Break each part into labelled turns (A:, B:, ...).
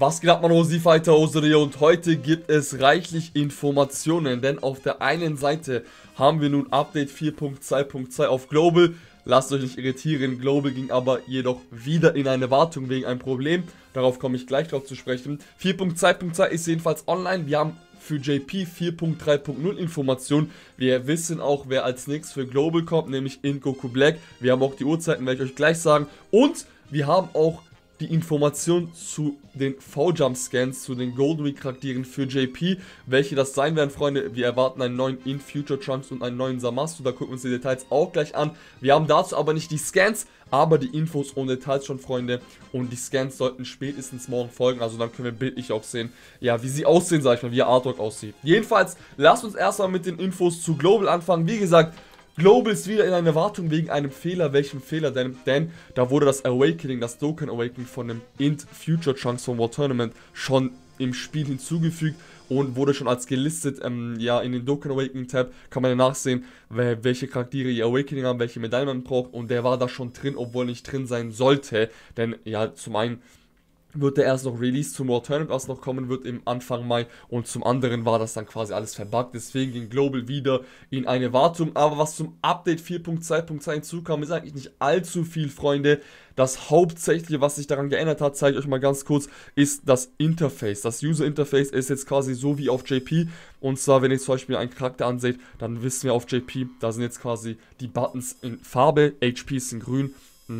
A: Was geht ab, man Fighter Osere und heute gibt es reichlich Informationen, denn auf der einen Seite haben wir nun Update 4.2.2 auf Global. Lasst euch nicht irritieren, Global ging aber jedoch wieder in eine Wartung wegen einem Problem. Darauf komme ich gleich drauf zu sprechen. 4.2.2 ist jedenfalls online. Wir haben für JP 4.3.0 Informationen. Wir wissen auch, wer als nächstes für Global kommt, nämlich in Goku Black. Wir haben auch die Uhrzeiten, werde ich euch gleich sagen. Und wir haben auch die Information zu den V-Jump-Scans, zu den Golden Week Charakteren für JP. Welche das sein werden, Freunde. Wir erwarten einen neuen In Future Trunks und einen neuen Samasu. Da gucken wir uns die Details auch gleich an. Wir haben dazu aber nicht die Scans, aber die Infos und Details schon, Freunde. Und die Scans sollten spätestens morgen folgen. Also dann können wir bildlich auch sehen, ja, wie sie aussehen, sag ich mal, wie ihr Artwork aussieht. Jedenfalls, lasst uns erstmal mit den Infos zu Global anfangen. Wie gesagt, Global ist wieder in einer Wartung wegen einem Fehler. Welchen Fehler denn? Denn da wurde das Awakening, das Dokkan Awakening von dem Int Future Chunks von World Tournament schon im Spiel hinzugefügt und wurde schon als gelistet, ähm, ja, in den Dokkan Awakening Tab kann man ja nachsehen, welche Charaktere ihr Awakening haben, welche Medaillen man braucht und der war da schon drin, obwohl nicht drin sein sollte, denn ja, zum einen wird der erst noch released zum Tournament, was noch kommen wird im Anfang Mai. Und zum anderen war das dann quasi alles verbuggt, deswegen ging Global wieder in eine Wartung, aber was zum Update 4.2.2 hinzukam, ist eigentlich nicht allzu viel, Freunde. Das Hauptsächliche, was sich daran geändert hat, zeige ich euch mal ganz kurz, ist das Interface. Das User Interface ist jetzt quasi so wie auf JP und zwar, wenn ihr zum Beispiel einen Charakter anseht, dann wissen wir auf JP, da sind jetzt quasi die Buttons in Farbe, HP ist in grün,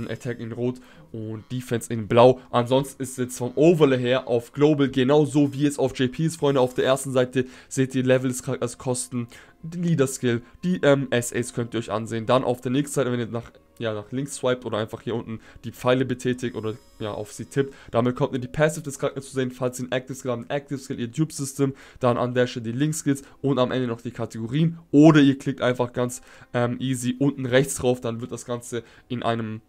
A: Attack in Rot und Defense in Blau. Ansonsten ist es jetzt vom Overlay her auf Global genauso wie es auf JP ist, Freunde. Auf der ersten Seite seht ihr Level des Charakters Kosten, den Leader Skill, die ähm, SAs könnt ihr euch ansehen. Dann auf der nächsten Seite, wenn ihr nach, ja, nach links swiped oder einfach hier unten die Pfeile betätigt oder ja, auf sie tippt, damit kommt ihr die Passive des Charakters zu sehen, falls ihr ein Active Skill habt, ein Active Skill, ihr Dupe System, dann an der Stelle die Link Skills und am Ende noch die Kategorien. Oder ihr klickt einfach ganz ähm, easy unten rechts drauf, dann wird das Ganze in einem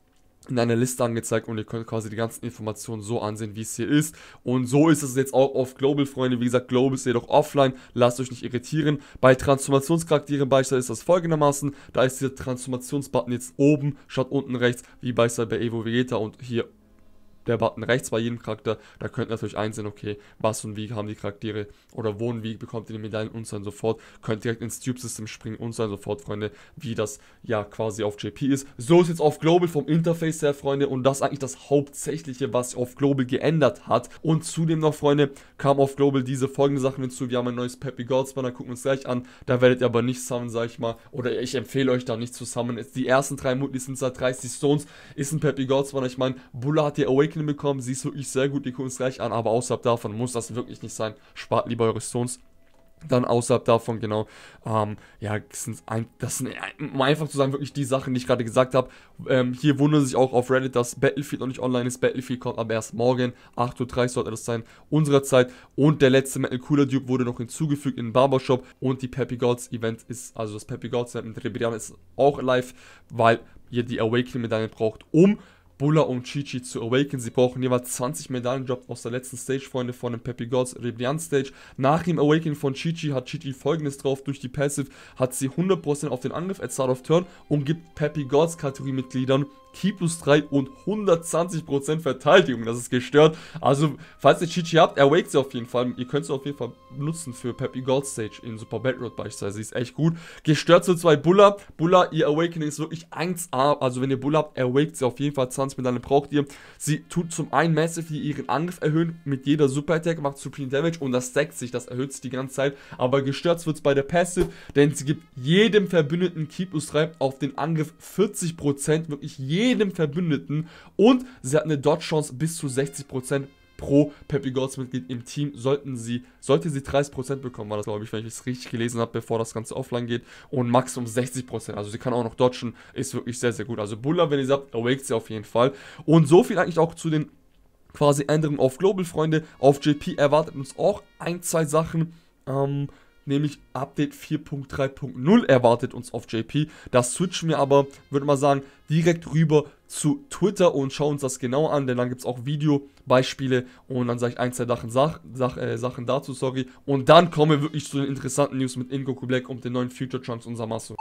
A: in einer Liste angezeigt und ihr könnt quasi die ganzen Informationen so ansehen, wie es hier ist. Und so ist es jetzt auch auf Global, Freunde. Wie gesagt, Global ist jedoch offline. Lasst euch nicht irritieren. Bei Transformationscharakteren beispielsweise ist das folgendermaßen. Da ist dieser Transformationsbutton jetzt oben, statt unten rechts, wie beispielsweise bei Evo Vegeta und hier der Button rechts bei jedem Charakter. Da könnt ihr natürlich einsehen, okay, was und wie haben die Charaktere oder wo und wie bekommt ihr die Medaillen und so und so fort. Könnt direkt ins Tube-System springen und so und so fort, Freunde, wie das ja quasi auf JP ist. So ist jetzt auf Global vom Interface her, Freunde, und das ist eigentlich das Hauptsächliche, was auf Global geändert hat. Und zudem noch, Freunde, kam auf Global diese folgenden Sachen hinzu. Wir haben ein neues Peppy Gold Banner, gucken wir uns gleich an. Da werdet ihr aber nicht summon, sag ich mal, oder ich empfehle euch da nicht zu summon. Die ersten drei Mutis sind seit 30 Stones, ist ein Peppy Gold Banner. Ich meine, Bulla hat die Awakening Awakening bekommen. Sie ist wirklich sehr gut, die gucken gleich an, aber außerhalb davon muss das wirklich nicht sein. Spart lieber eure Stones. Dann außerhalb davon, genau, ähm, ja, das sind, ein, das sind, um einfach zu sagen, wirklich die Sachen, die ich gerade gesagt habe. Ähm, hier wundern sich auch auf Reddit, dass Battlefield noch nicht online ist. Battlefield kommt aber erst morgen, 8.30 Uhr sollte das sein, unserer Zeit. Und der letzte Metal Cooler Duke wurde noch hinzugefügt in den Barbershop. Und die Peppy Gods Event ist, also das Peppy Gods Event mit Rebellion ist auch live, weil ihr die Awakening-Medaille braucht, um Bulla und Chichi zu awaken. Sie brauchen jeweils 20 Medaillendrops aus der letzten Stage, Freunde, von dem Peppy Gods Rebellion Stage. Nach dem Awakening von Chichi hat Chichi folgendes drauf. Durch die Passive hat sie 100% auf den Angriff at Start of Turn und gibt Peppy Gods Kategoriemitgliedern Key plus 3 und 120% Verteidigung. Das ist gestört. Also, falls ihr Chichi habt, erwaked sie auf jeden Fall. Ihr könnt sie auf jeden Fall benutzen für Peppy Gold Stage in Super Bad Road beispielsweise. Sie ist echt gut. Gestört zu zwei Bulla. Bulla, ihr Awakening ist wirklich 1A. Also, wenn ihr Bulla habt, erwaked sie auf jeden Fall 20 Medaillen braucht ihr. Sie tut zum einen massive ihren Angriff erhöhen mit jeder Super Attack, macht Supreme Damage und das stackt sich. Das erhöht sich die ganze Zeit. Aber gestört wird es bei der Passive, denn sie gibt jedem Verbündeten Key plus 3 auf den Angriff 40%. Wirklich jedem jedem Verbündeten und sie hat eine Dodge-Chance bis zu 60% pro Peppy Gods Mitglied im Team. Sollten sie, sollte sie 30% bekommen, war das glaube ich, wenn ich es richtig gelesen habe, bevor das Ganze offline geht. Und Maximum 60%, also sie kann auch noch dodgen, ist wirklich sehr, sehr gut, also Bulla, wenn ihr sagt, awaked sie auf jeden Fall. Und so viel eigentlich auch zu den quasi Änderungen auf Global, Freunde, auf JP erwartet uns auch ein, zwei Sachen, ähm, nämlich Update 4.3.0 erwartet uns auf JP. Das switchen wir aber, würde mal sagen, direkt rüber zu Twitter und schauen uns das genau an, denn dann gibt es auch Videobeispiele und dann sage ich ein, zwei Sachen, Sach, Sach, äh, Sachen dazu, sorry. Und dann kommen wir wirklich zu den interessanten News mit Ingoku Black und den neuen Future Trunks und Samasu.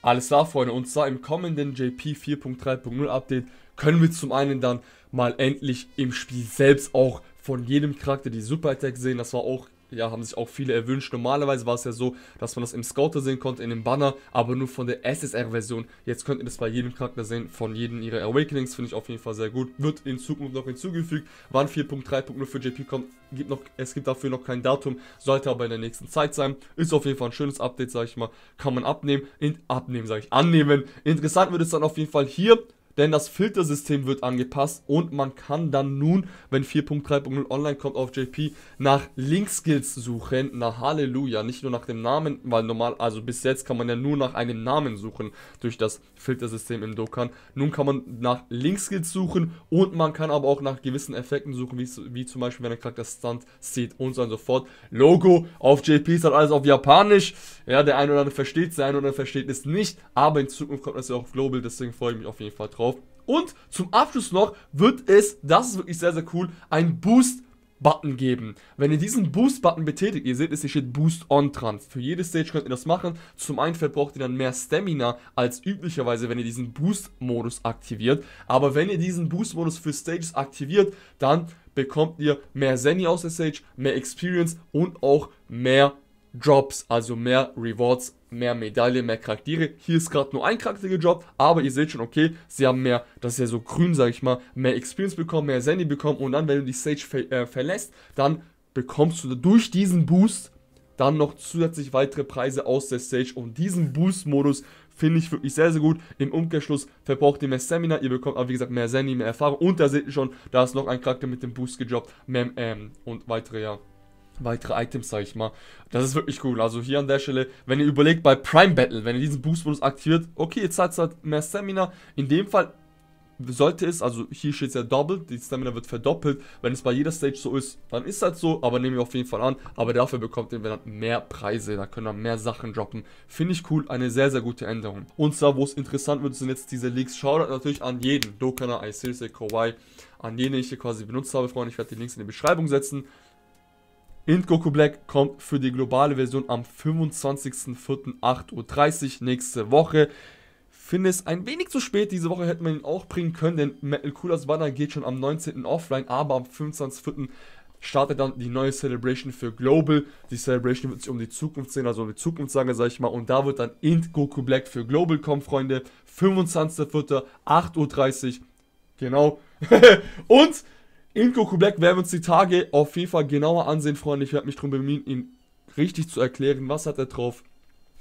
A: Alles klar, Freunde, und zwar im kommenden JP 4.3.0 Update können wir zum einen dann mal endlich im Spiel selbst auch von jedem Charakter die Super Attack sehen. Das war auch ja, haben sich auch viele erwünscht. Normalerweise war es ja so, dass man das im Scouter sehen konnte, in dem Banner, aber nur von der SSR-Version. Jetzt könnt ihr das bei jedem Charakter sehen, von jedem ihrer Awakenings, finde ich auf jeden Fall sehr gut. Wird in Zukunft noch hinzugefügt. Wann 4.3.0 für JP kommt, gibt noch, es gibt dafür noch kein Datum, sollte aber in der nächsten Zeit sein. Ist auf jeden Fall ein schönes Update, sage ich mal. Kann man abnehmen, in, abnehmen, sage ich, annehmen. Interessant wird es dann auf jeden Fall hier denn das Filtersystem wird angepasst und man kann dann nun, wenn 4.3.0 online kommt auf JP, nach Link-Skills suchen, nach Halleluja, nicht nur nach dem Namen, weil normal, also bis jetzt kann man ja nur nach einem Namen suchen durch das Filtersystem in Dokkan. Nun kann man nach Link-Skills suchen und man kann aber auch nach gewissen Effekten suchen, wie, wie zum Beispiel, wenn ein Charakter Stunt sieht und so und so fort. Logo auf JP ist halt alles auf Japanisch, ja, der eine oder andere versteht es, der eine oder andere versteht es nicht, aber in Zukunft kommt das ja auch Global, deswegen freue ich mich auf jeden Fall drauf. Und zum Abschluss noch wird es, das ist wirklich sehr, sehr cool, ein Boost Button geben. Wenn ihr diesen Boost-Button betätigt, ihr seht, es steht Boost On dran. Für jede Stage könnt ihr das machen. Zum einen verbraucht ihr dann mehr Stamina als üblicherweise, wenn ihr diesen Boost-Modus aktiviert. Aber wenn ihr diesen Boost-Modus für Stages aktiviert, dann bekommt ihr mehr Zenny aus der Stage, mehr Experience und auch mehr Drops, also mehr Rewards, mehr Medaillen, mehr Charaktere. Hier ist gerade nur ein Charakter gedroppt, aber ihr seht schon, okay, sie haben mehr, das ist ja so grün, sag ich mal, mehr Experience bekommen, mehr Sandy bekommen und dann, wenn du die Stage ver äh, verlässt, dann bekommst du durch diesen Boost dann noch zusätzlich weitere Preise aus der Stage und diesen Boost-Modus finde ich wirklich sehr, sehr gut. Im Umkehrschluss verbraucht ihr mehr Stamina, ihr bekommt aber wie gesagt mehr Sandy, mehr Erfahrung und da seht ihr schon, da ist noch ein Charakter mit dem Boost gedroppt, mehr ähm, und weitere, ja weitere Items, sag ich mal. Das ist wirklich cool. Also hier an der Stelle, wenn ihr überlegt, bei Prime Battle, wenn ihr diesen Boost-Modus aktiviert, okay, jetzt hat es halt mehr Stamina. In dem Fall sollte es, also hier steht es ja doppelt, die Stamina wird verdoppelt. Wenn es bei jeder Stage so ist, dann ist halt so, aber nehmen wir auf jeden Fall an. Aber dafür bekommt ihr dann mehr Preise, da können dann mehr Sachen droppen. Finde ich cool, eine sehr, sehr gute Änderung. Und zwar, wo es interessant wird, sind jetzt diese Leaks. Schaut natürlich an jeden, Dokana, Isilse, Kawaii, an jene, die ich hier quasi benutzt habe, Freunde. Ich werde die Links in die Beschreibung setzen. Int Goku Black kommt für die globale Version am 25.04.8.30 Uhr nächste Woche. Finde es ein wenig zu spät. Diese Woche hätte man ihn auch bringen können, denn Metal Coolers Banner geht schon am 19. offline, aber am 25.04. startet dann die neue Celebration für Global. Die Celebration wird sich um die Zukunft sehen, also um die Zukunftssage, sag ich mal. Und da wird dann Int Goku Black für Global kommen, Freunde. 25.04. 8.30 Uhr. Genau. Und in Goku Black werden wir uns die Tage auf jeden Fall genauer ansehen, Freunde. Ich werde mich darum bemühen, ihn richtig zu erklären, was hat er drauf.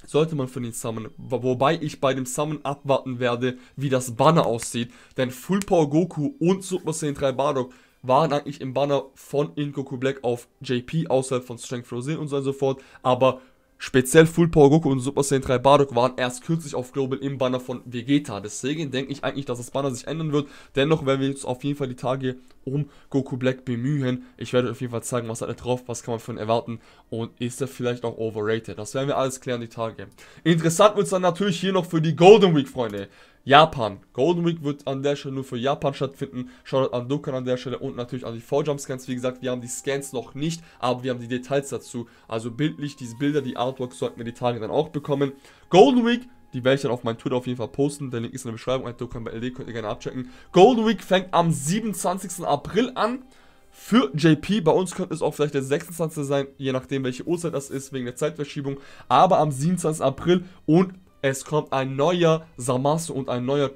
A: Sollte man von ihm summonen. Wobei ich bei dem Summon abwarten werde, wie das Banner aussieht. Denn Full Power Goku und Super Saiyan 3 Bardock waren eigentlich im Banner von In Goku Black auf JP, außerhalb von Strength Frozen und so und so fort. Aber Speziell Full Power Goku und Super Saiyan 3 Bardock waren erst kürzlich auf Global im Banner von Vegeta. Deswegen denke ich eigentlich, dass das Banner sich ändern wird. Dennoch werden wir uns auf jeden Fall die Tage um Goku Black bemühen. Ich werde auf jeden Fall zeigen, was hat er drauf, was kann man von erwarten und ist er vielleicht auch overrated. Das werden wir alles klären die Tage. Interessant wird es dann natürlich hier noch für die Golden Week, Freunde. Japan. Golden Week wird an der Stelle nur für Japan stattfinden. Schaut an Dokkan an der Stelle und natürlich an die V-Jump-Scans. Wie gesagt, wir haben die Scans noch nicht, aber wir haben die Details dazu. Also bildlich, diese Bilder, die Artworks sollten wir die Tage dann auch bekommen. Golden Week, die werde ich dann auf meinem Twitter auf jeden Fall posten. Der Link ist in der Beschreibung. Ein Dokkan bei LD könnt ihr gerne abchecken. Golden Week fängt am 27. April an für JP. Bei uns könnte es auch vielleicht der 26. sein, je nachdem welche Uhrzeit das ist, wegen der Zeitverschiebung. Aber am 27. April und es kommt ein neuer Samasu und ein neuer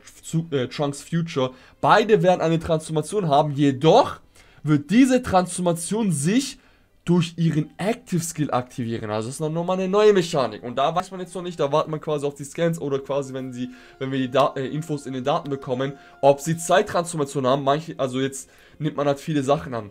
A: äh, Trunks Future. Beide werden eine Transformation haben, jedoch wird diese Transformation sich durch ihren Active Skill aktivieren. Also das ist nochmal eine neue Mechanik. Und da weiß man jetzt noch nicht, da wartet man quasi auf die Scans oder quasi, wenn sie, wenn wir die da äh, Infos in den Daten bekommen, ob sie Zeittransformation haben. Manche, also jetzt nimmt man halt viele Sachen an.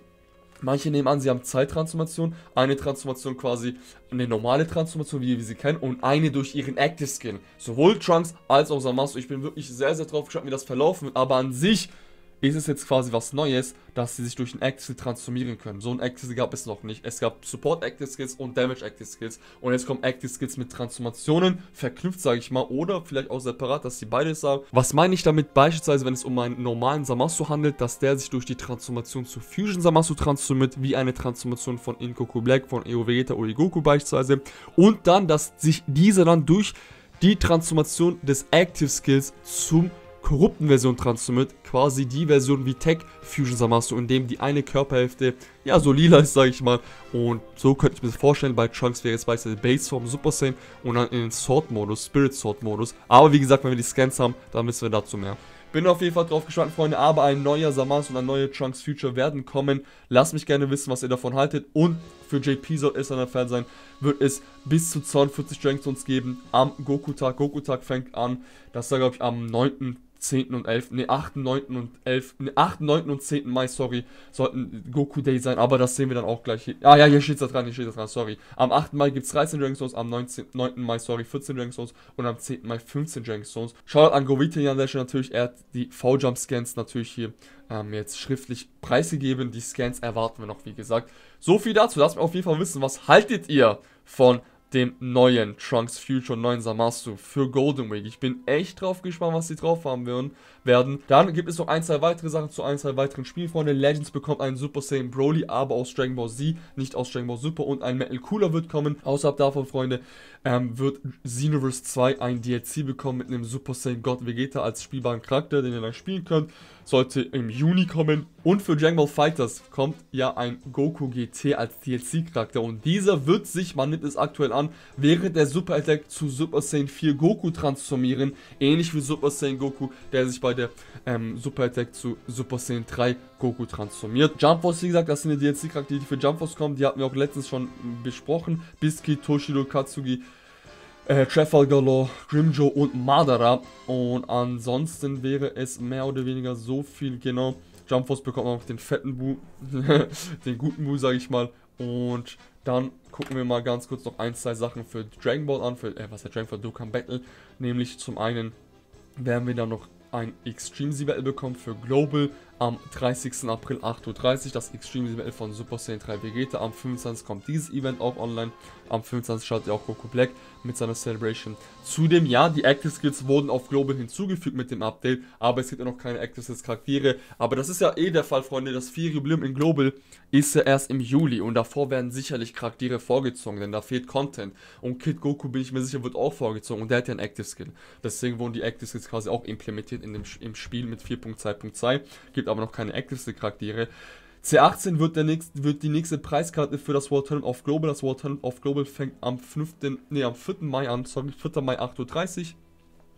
A: Manche nehmen an, sie haben zwei Transformationen. Eine Transformation quasi eine normale Transformation, wie wir sie kennen, und eine durch ihren Active Skin. Sowohl Trunks als auch Zamasu. Ich bin wirklich sehr, sehr drauf gespannt, wie das verlaufen wird. Aber an sich ist es jetzt quasi was Neues, dass sie sich durch ein Active transformieren können. So ein Active gab es noch nicht. Es gab Support Active Skills und Damage Active Skills. Und jetzt kommen Active Skills mit Transformationen, verknüpft, sage ich mal, oder vielleicht auch separat, dass sie beides haben. Was meine ich damit beispielsweise, wenn es um einen normalen Samasu handelt, dass der sich durch die Transformation zu Fusion Samasu transformiert, wie eine Transformation von Inkoku Black, von Eo Vegeta oder Goku beispielsweise. Und dann, dass sich diese dann durch die Transformation des Active Skills zum korrupten Version transformiert, quasi die Version wie Tech Fusion Zamasu, in dem die eine Körperhälfte ja so lila ist, sage ich mal. Und so könnte ich mir das vorstellen, bei Trunks wäre jetzt beispielsweise Base Form Super Saiyan und dann in den Sword Modus, Spirit Sword Modus. Aber wie gesagt, wenn wir die Scans haben, dann wissen wir dazu mehr. Bin auf jeden Fall drauf gespannt, Freunde, aber ein neuer Samas und ein neuer Trunks Future werden kommen. Lasst mich gerne wissen, was ihr davon haltet. Und für JP soll es ein Fan sein, wird es bis zu 42 Dragon Stones geben am Goku-Tag. Goku-Tag fängt an, das ist glaube ich am 9. 10. und 11. Ne, 8., 9. und 11. Ne, 8., 9. und 10. Mai, sorry, sollten Goku Day sein, aber das sehen wir dann auch gleich hier. Ah ja, hier steht es dran, hier steht es dran, sorry. Am 8. Mai gibt es 13 Dragon Stones, am 19, 9. Mai, sorry, 14 Dragon Stones und am 10. Mai 15 Dragon Stones. Schaut an Govita an der Stelle natürlich, er hat die V-Jump-Scans natürlich hier ähm, jetzt schriftlich preisgegeben. Die Scans erwarten wir noch, wie gesagt. So viel dazu, lasst mir auf jeden Fall wissen, was haltet ihr von dem neuen Trunks Future, neuen Samasu für Golden Week. Ich bin echt drauf gespannt, was sie drauf haben werden. Dann gibt es noch ein, zwei weitere Sachen zu ein, zwei weiteren Spielen. Freunde, Legends bekommt einen Super Saiyan Broly, aber aus Dragon Ball Z, nicht aus Dragon Ball Super. Und ein Metal Cooler wird kommen. Außerhalb davon, Freunde, ähm, wird Xenoverse 2 ein DLC bekommen mit einem Super Saiyan God Vegeta als spielbaren Charakter, den ihr dann spielen könnt sollte im Juni kommen. Und für Dragon Ball Fighters kommt ja ein Goku GT als DLC-Charakter. Und dieser wird sich, man nimmt es aktuell an, während der Super Attack zu Super Saiyan 4 Goku transformieren. Ähnlich wie Super Saiyan Goku, der sich bei der ähm, Super Attack zu Super Saiyan 3 Goku transformiert. Jump Force, wie gesagt, das sind die DLC-Charaktere, die für Jump Force kommen. Die hatten wir auch letztens schon besprochen. Biscuit, Toshiro, Katsugi, äh, Trafalgar Grimjo und Madara. Und ansonsten wäre es mehr oder weniger so viel, genau. Jump Force bekommt man auch den fetten Bu, den guten Bu, sage ich mal. Und dann gucken wir mal ganz kurz noch ein, zwei Sachen für Dragon Ball an, für, äh, was der Dragon Ball Dokkan Battle. Nämlich zum einen werden wir dann noch ein Extreme Battle bekommen für Global am 30. April 8.30 Uhr. Das Extreme Battle von Super Saiyan 3 Vegeta. Am 25. kommt dieses Event auch online. Am 25. schaltet auch Goku Black mit seiner Celebration. Zudem, ja, die Active Skills wurden auf Global hinzugefügt mit dem Update, aber es gibt ja noch keine Active Skills Charaktere. Aber das ist ja eh der Fall, Freunde. Das 4 Jubiläum in Global ist ja erst im Juli und davor werden sicherlich Charaktere vorgezogen, denn da fehlt Content. Und Kid Goku, bin ich mir sicher, wird auch vorgezogen und der hat ja einen Active Skill. Deswegen wurden die Active Skills quasi auch implementiert in dem, im Spiel mit 4.2.2. Gibt aber noch keine Active Skill Charaktere. C18 wird, der nächste, wird die nächste Preiskarte für das World Tournament of Global. Das World Tournament of Global fängt am 5. Nee, am 4. Mai an, sorry, 4. Mai 8.30 Uhr.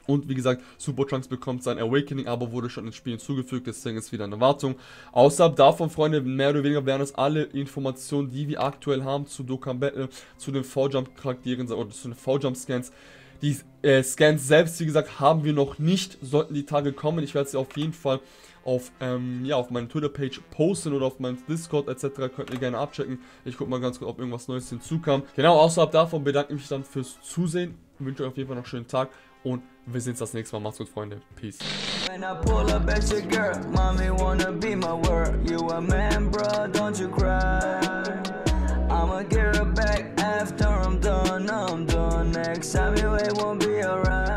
A: Und wie gesagt, Super Trunks bekommt sein Awakening, aber wurde schon ins Spiel hinzugefügt, deswegen ist wieder eine Wartung. Außerhalb davon, Freunde, mehr oder weniger wären es alle Informationen, die wir aktuell haben zu Dokkan Battle, zu den V-Jump-Charakteren oder zu den V-Jump-Scans. Die äh, Scans selbst, wie gesagt, haben wir noch nicht, sollten die Tage kommen. Ich werde sie auf jeden Fall auf, ähm, ja, auf meiner Twitter-Page posten oder auf meinem Discord etc. Könnt ihr gerne abchecken. Ich gucke mal ganz kurz, ob irgendwas Neues hinzukam. Genau, außerhalb davon bedanke ich mich dann fürs Zusehen. Ich wünsche euch auf jeden Fall noch einen schönen Tag und wir sehen uns das nächste Mal. Macht's gut, Freunde. Peace. When I pull up at your girl, mommy wanna be my word. You a man, bro, don't you cry. I'ma get her back after I'm done, I'm done. Next time you wait won't be alright.